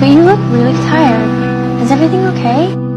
But you look really tired. Is everything okay?